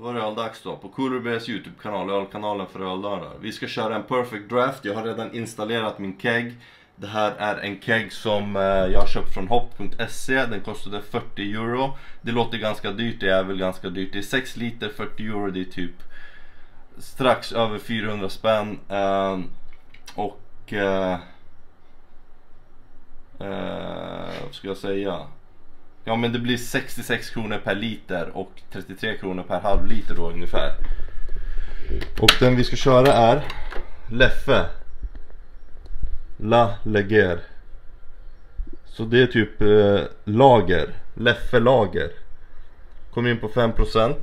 Då var det öldags då, på Coolerbys YouTube-kanal, ölkanalen för ölnördar. Vi ska köra en perfect draft, jag har redan installerat min keg. Det här är en keg som eh, jag har köpt från hopp.se, den kostade 40 euro. Det låter ganska dyrt, det är väl ganska dyrt. Det är 6 liter, 40 euro, det är typ strax över 400 spänn. Eh, och... Eh, eh, vad ska jag säga? Ja men det blir 66 kronor per liter och 33 kronor per halvliter då ungefär. Och den vi ska köra är Leffe La Leger. Så det är typ eh, lager, Leffe lager. Kom in på 5%.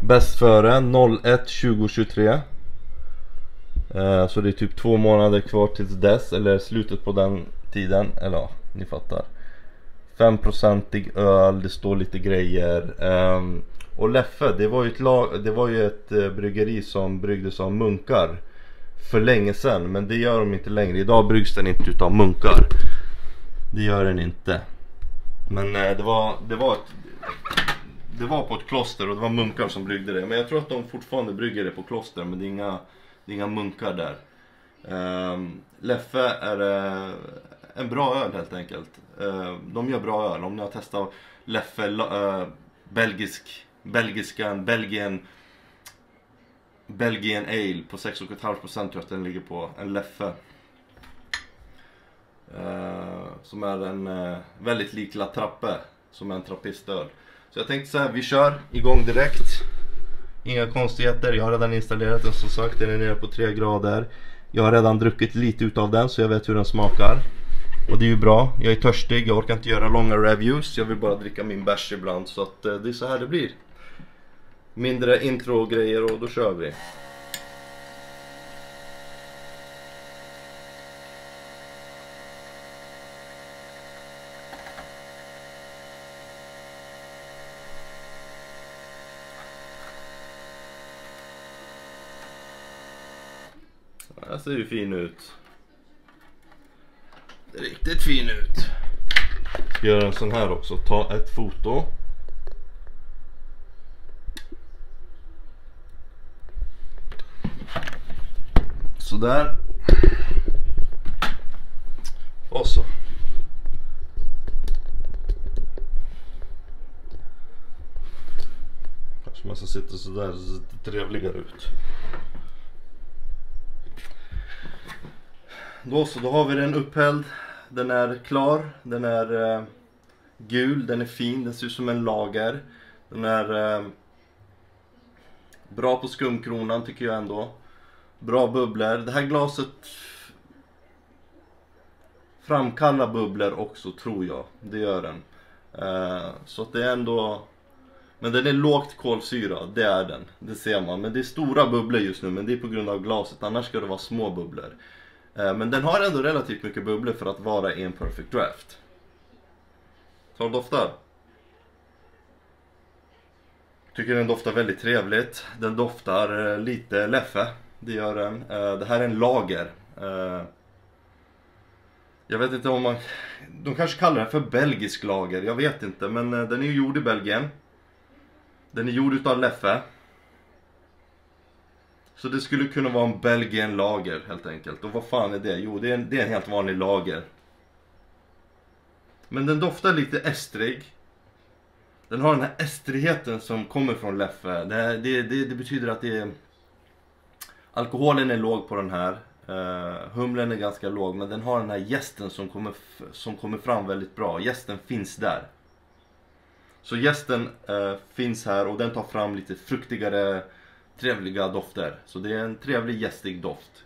Bäst före 01 2023. Eh, så det är typ två månader kvar tills dess, eller slutet på den tiden, eller ja, ni fattar. 5% öl, det står lite grejer. Um, och Leffe, det var ju ett, lag, det var ju ett uh, bryggeri som bryggdes av munkar för länge sedan. Men det gör de inte längre. Idag bryggs den inte utav munkar. Det gör den inte. Men uh, det, var, det, var ett, det var på ett kloster och det var munkar som bryggde det. Men jag tror att de fortfarande brygger det på kloster men det är inga, det är inga munkar där. Um, Leffe är uh, en bra öl helt enkelt. Eh, de gör bra öl. Om ni har testat Leffe, uh, belgisk, belgiskan, Belgien, Belgian Ale på 6,5% tror jag att den ligger på. En Leffe. Uh, som är en väldigt lik La Trappe, som är en trappistöl. Så jag tänkte så här, vi kör igång direkt. Inga konstigheter, jag har redan installerat den som sagt, den är nere på 3 grader. Jag har redan druckit lite utav den så jag vet hur den smakar. Och det är ju bra, jag är törstig, jag orkar inte göra långa reviews, jag vill bara dricka min bärs ibland så att eh, det är så här det blir. Mindre intro-grejer och då kör vi. Den här ser ju fin ut. Riktigt fin ut. Ska göra en sån här också. Ta ett foto. Sådär. Och så. Kanske man ska sitta sådär så ser det trevligare ut. Då så, då har vi den upphälld. Den är klar, den är eh, gul, den är fin, den ser ut som en lager. Den är eh, bra på skumkronan tycker jag ändå. Bra bubblor. Det här glaset framkallar bubblor också tror jag. Det gör den. Eh, så att det är ändå... Men den är lågt kolsyra, det är den. Det ser man. Men det är stora bubblor just nu, men det är på grund av glaset. Annars ska det vara små bubblor. Eh, men den har ändå relativt mycket bubblor för att vara i en perfect draft. Så den doftar. Tycker den doftar väldigt trevligt. Den doftar eh, lite Leffe. Det gör den. Eh, det här är en lager. Jag vet inte om man... De kanske kallar den för belgisk lager. Jag vet inte. Men den är ju gjord i Belgien. Den är gjord utav Leffe. Så det skulle kunna vara en Belgien lager helt enkelt. Och vad fan är det? Jo, det är en, det är en helt vanlig lager. Men den doftar lite estrig. Den har den här estrigheten som kommer från Leffe. Det, det, det, det betyder att det är... Alkoholen är låg på den här. Uh, humlen är ganska låg men den har den här gästen som kommer, som kommer fram väldigt bra. Gästen finns där. Så gästen uh, finns här och den tar fram lite fruktigare trevliga dofter. Så det är en trevlig gästig doft.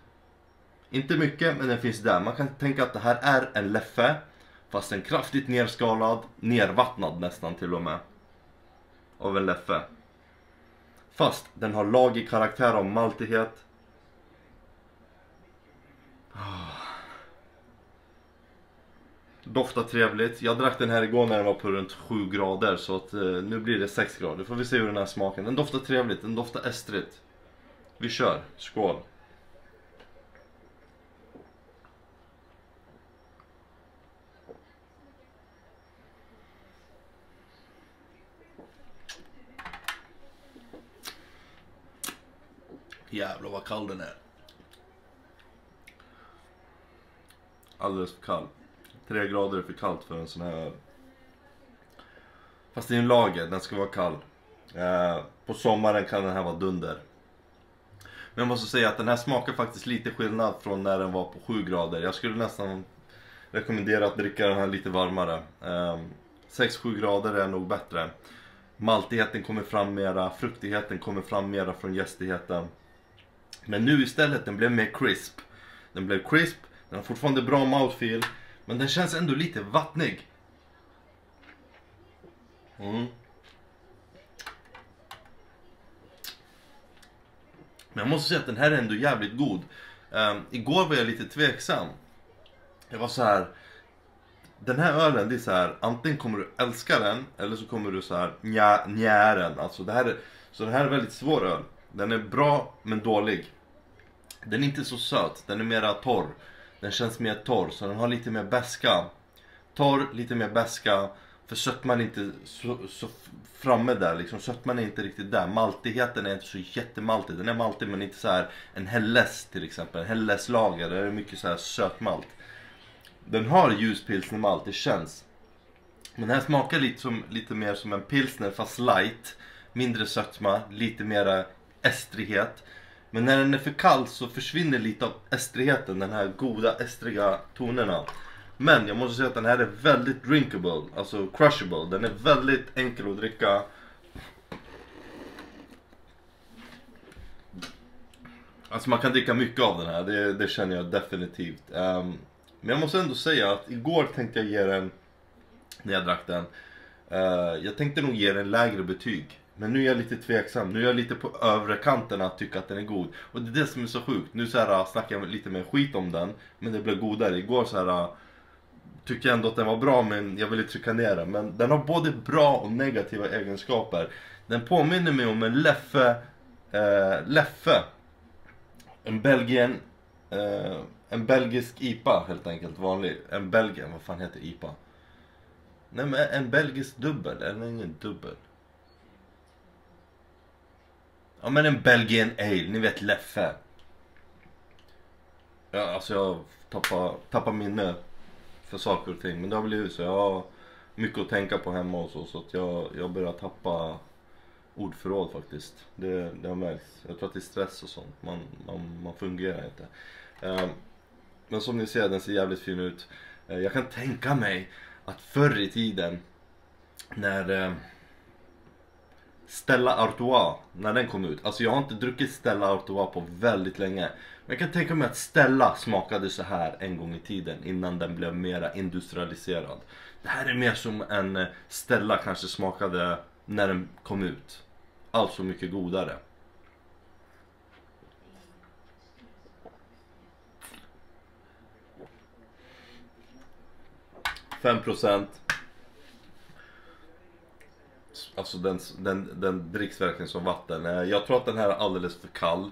Inte mycket, men den finns där. Man kan tänka att det här är en Leffe. Fast en kraftigt nerskalad, nervattnad nästan till och med. Av en Leffe. Fast den har lagig karaktär av maltighet. Ah. Doftar trevligt. Jag drack den här igår när den var på runt 7 grader så att, eh, nu blir det 6 grader. Får vi se hur den här smaken. Den doftar trevligt, den doftar estrigt. Vi kör, skål! Jävlar vad kall den är. Alldeles för kall. Tre grader är för kallt för en sån här öl. Fast det är en lager, den ska vara kall. Eh, på sommaren kan den här vara dunder. Men jag måste säga att den här smakar faktiskt lite skillnad från när den var på 7 grader. Jag skulle nästan rekommendera att dricka den här lite varmare. Eh, 6-7 grader är nog bättre. Maltigheten kommer fram mera, fruktigheten kommer fram mera från gästigheten. Men nu istället, den blev mer crisp. Den blev crisp, den har fortfarande bra mouthfeel, men den känns ändå lite vattnig. Mm. Men jag måste säga att den här är ändå jävligt god. Um, igår var jag lite tveksam. Jag var så här. Den här ölen, det är så här. Antingen kommer du älska den eller så kommer du så här nja, nja den. Alltså det här är, så det här är väldigt svår öl. Den är bra men dålig. Den är inte så söt, den är mera torr. Den känns mer torr, så den har lite mer beska. Torr, lite mer beska. För sötman är inte så, så framme där liksom. Sötman är inte riktigt där. Maltigheten är inte så jättemaltig. Den är maltig men inte så här en Helles till exempel. En Helles lager, där är mycket så här sötmalt. Den har ljus pilsnermalt, det känns. Men den här smakar lite, som, lite mer som en pilsner fast light. Mindre sötma, lite mera estrighet. Men när den är för kall så försvinner lite av estrigheten, den här goda estriga tonerna. Men jag måste säga att den här är väldigt drinkable, alltså crushable. Den är väldigt enkel att dricka. Alltså man kan dricka mycket av den här, det, det känner jag definitivt. Um, men jag måste ändå säga att igår tänkte jag ge den, när jag drack den, uh, jag tänkte nog ge den lägre betyg. Men nu är jag lite tveksam, nu är jag lite på övre kanten att tycka att den är god. Och det är det som är så sjukt, nu så här, äh, snackar jag lite mer skit om den, men det blev godare. Igår så här äh, tyckte jag ändå att den var bra men jag ville trycka ner den. Men den har både bra och negativa egenskaper. Den påminner mig om en Leffe, eh, Leffe. En Belgien, eh, en belgisk IPA helt enkelt, vanlig. En Belgien, vad fan heter IPA? Nej men en belgisk dubbel, eller ingen dubbel. Ja men en Belgian Ale, ni vet Leffe. Ja alltså jag tappar, tappar minne för saker och ting. Men det har blivit så. Jag har mycket att tänka på hemma och så. Så att jag, jag börjar tappa ordförråd faktiskt. Det, det har märkts. Jag tror att det är stress och sånt. Man, man, man fungerar inte. Eh, men som ni ser, den ser jävligt fin ut. Uh, jag kan tänka mig att förr i tiden när uh, Stella Artois, när den kom ut. Alltså jag har inte druckit Stella Artois på väldigt länge. Men jag kan tänka mig att Stella smakade så här en gång i tiden innan den blev mera industrialiserad. Det här är mer som en eh, Stella kanske smakade när den kom ut. Alltså mycket godare. Fem procent Alltså den, den, den dricks verkligen som vatten. Jag tror att den här är alldeles för kall.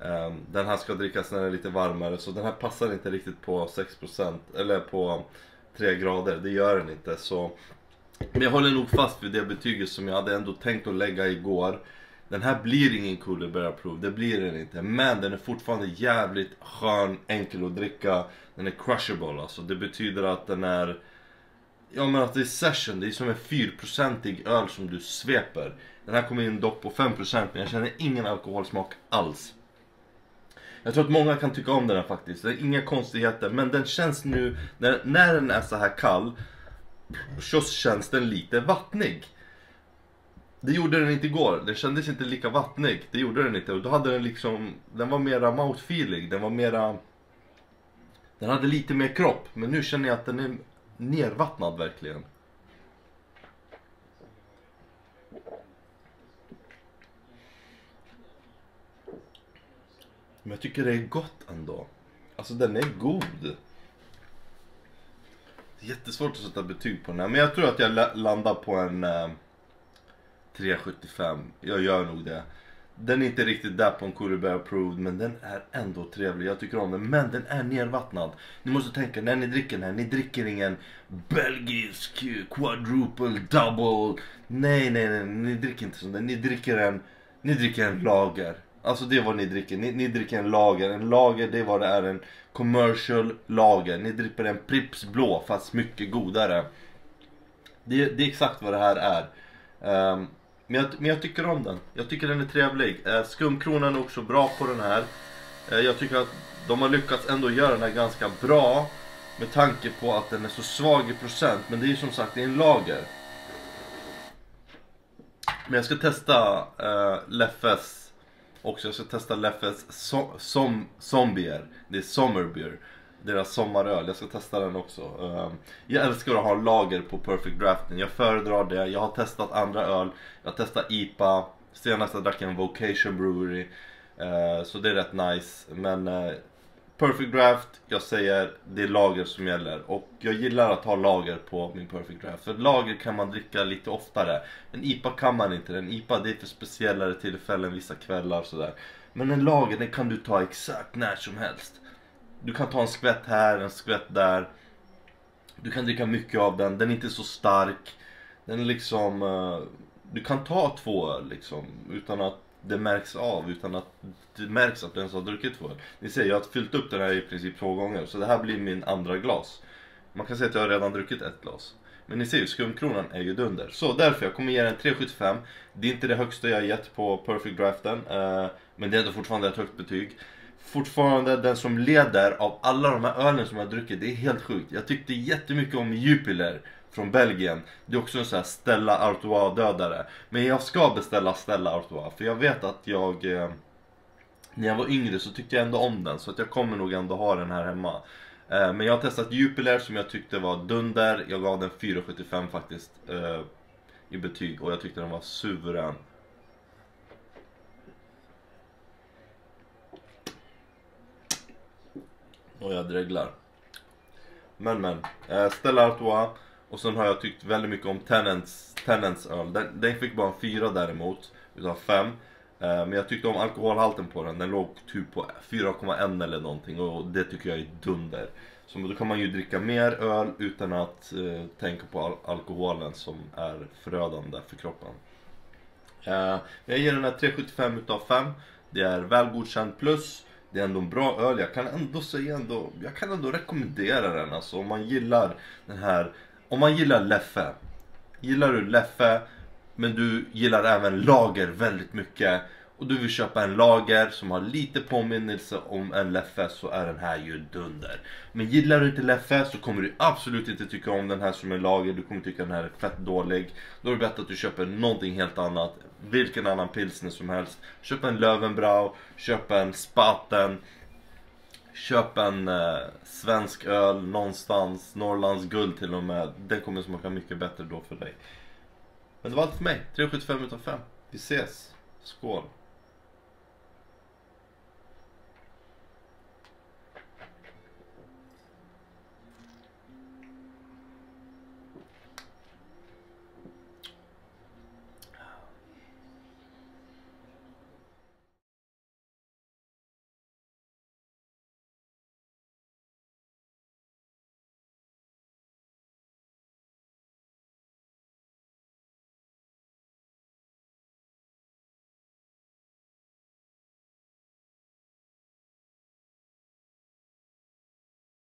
Ehm, den här ska drickas när den är lite varmare så den här passar inte riktigt på 6% eller på 3 grader. Det gör den inte. Så men jag håller nog fast vid det betyget som jag hade ändå tänkt att lägga igår. Den här blir ingen Cooler Bear det blir den inte. Men den är fortfarande jävligt skön, enkel att dricka. Den är crushable alltså. Det betyder att den är Ja men att det är session, det är som en 4-procentig öl som du sveper. Den här kommer in dock på 5% men jag känner ingen alkoholsmak alls. Jag tror att många kan tycka om den här faktiskt, det är inga konstigheter men den känns nu, när, när den är så här kall så känns den lite vattnig. Det gjorde den inte igår, den kändes inte lika vattnig, det gjorde den inte och då hade den liksom, den var mera mouthfeeling, den var mera Den hade lite mer kropp men nu känner jag att den är nervattnad verkligen. Men jag tycker det är gott ändå. Alltså den är god. Det är jättesvårt att sätta betyg på den här. Men jag tror att jag landar på en eh, 3,75. Jag gör nog det. Den är inte riktigt där på en Cooler Bear Approved men den är ändå trevlig. Jag tycker om den. Men den är nervattnad. Ni måste tänka när ni dricker den här. Ni dricker ingen belgisk quadruple double. Nej, nej, nej. Ni dricker inte sånt där. Ni dricker en, ni dricker en lager. Alltså det är vad ni dricker. Ni, ni dricker en lager. En lager det är vad det är. En commercial lager. Ni dricker en Pripps blå fast mycket godare. Det, det är exakt vad det här är. Um, men, jag, men jag tycker om den. Jag tycker den är trevlig. Eh, skumkronan är också bra på den här. Eh, jag tycker att de har lyckats ändå göra den här ganska bra. Med tanke på att den är så svag i procent. Men det är ju som sagt, det är en lager. Men jag ska testa uh, Leffes också. Jag ska testa Leffes so som Zombier. Det är Sommerbeer. Deras sommaröl. Jag ska testa den också. Ehm, jag älskar att ha lager på Perfect Drafting. Jag föredrar det. Jag har testat andra öl. Jag har testat IPA. Senast jag drack en Vocation Brewery. Ehm, så det är rätt nice. Men eh, Perfect Draft, jag säger det är lager som gäller. Och jag gillar att ha lager på min Perfect Draft. För lager kan man dricka lite oftare. En IPA kan man inte. En IPA det är för speciellare tillfällen, vissa kvällar och sådär. Men en lager den kan du ta exakt när som helst. Du kan ta en skvätt här, en skvätt där. Du kan dricka mycket av den, den är inte så stark. Den är liksom... Uh, du kan ta två öl liksom utan att det märks av utan att det märks att du ens har druckit två öl. Ni ser, jag har fyllt upp den här i princip två gånger så det här blir min andra glas. Man kan säga att jag har redan druckit ett glas. Men ni ser ju, skumkronan är ju dunder. Så därför, jag kommer ge den 3,75. Det är inte det högsta jag har gett på Perfect Draften. Uh, men det är ändå fortfarande ett högt betyg. Fortfarande den som leder av alla de här ölen som jag har druckit, det är helt sjukt. Jag tyckte jättemycket om Jupiler från Belgien. Det är också en sån här Stella Artois dödare. Men jag ska beställa Stella Artois för jag vet att jag... Eh, när jag var yngre så tyckte jag ändå om den så att jag kommer nog ändå ha den här hemma. Eh, men jag har testat Jupiler som jag tyckte var dunder. Jag gav den 4,75 faktiskt eh, i betyg och jag tyckte den var suverän. Och jag dreglar. Men men, eh, Stella Artois. Och sen har jag tyckt väldigt mycket om Tenants, Tenants öl. Den, den fick bara en fyra däremot, utav fem. Eh, men jag tyckte om alkoholhalten på den. Den låg typ på 4,1 eller någonting och det tycker jag är dunder. Så då kan man ju dricka mer öl utan att eh, tänka på al alkoholen som är förödande för kroppen. Eh, jag ger den här 3,75 utav 5. Det är väl godkänd plus. Det är ändå en bra öl. Jag kan ändå säga ändå, jag kan ändå rekommendera den alltså om man gillar den här om man gillar Leffe, gillar du Leffe men du gillar även lager väldigt mycket och du vill köpa en lager som har lite påminnelse om en Leffe så är den här ju dunder. Men gillar du inte Leffe så kommer du absolut inte tycka om den här som en lager. Du kommer tycka den här är fett dålig. Då är det bättre att du köper någonting helt annat. Vilken annan pilsner som helst. Köp en Löwenbrau, köp en Spaten. Köp en eh, svensk öl någonstans, Norrlands guld till och med. Den kommer smaka mycket bättre då för dig. Men det var allt för mig. 3,75 utav 5. Vi ses. Skål.